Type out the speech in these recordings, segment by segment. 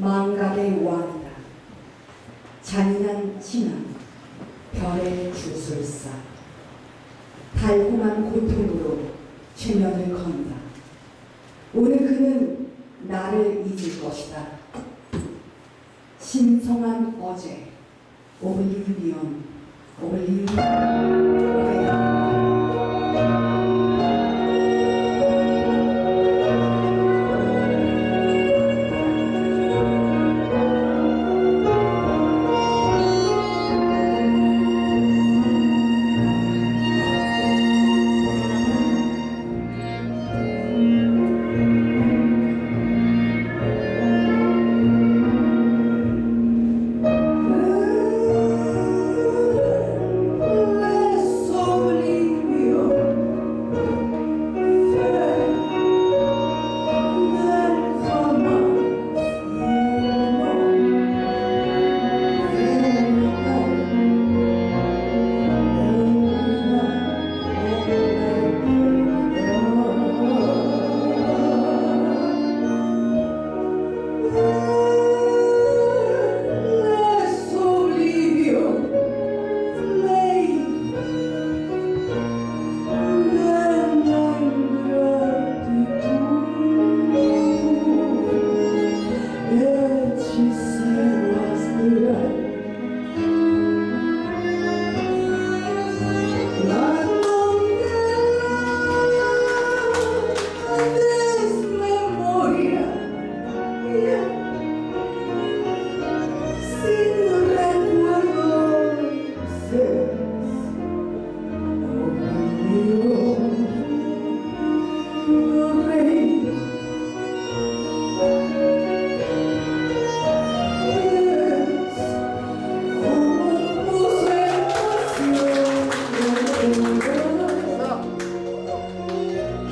망각의 왕이다. 잔인한 진한 별의 주술사 달콤한 고통으로 최면을 건다. 오늘 그는 나를 잊을 것이다. 신성한 어제 오블리비언 오블리비언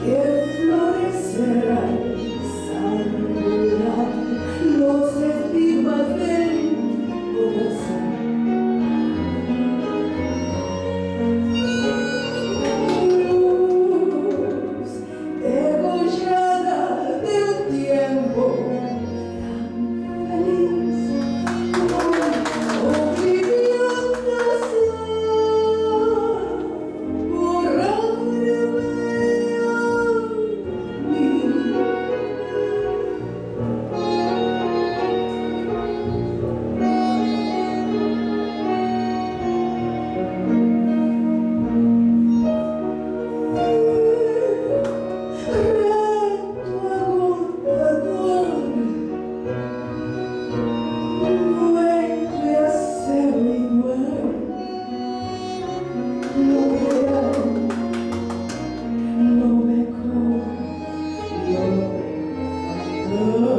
que florecerá.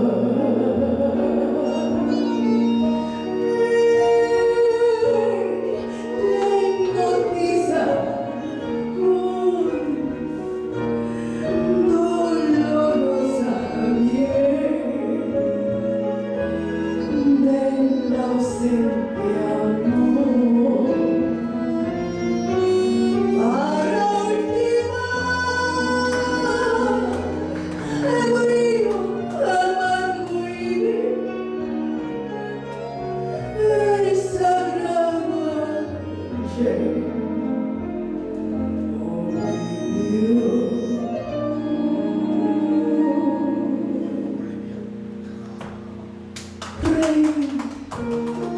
love. Pray.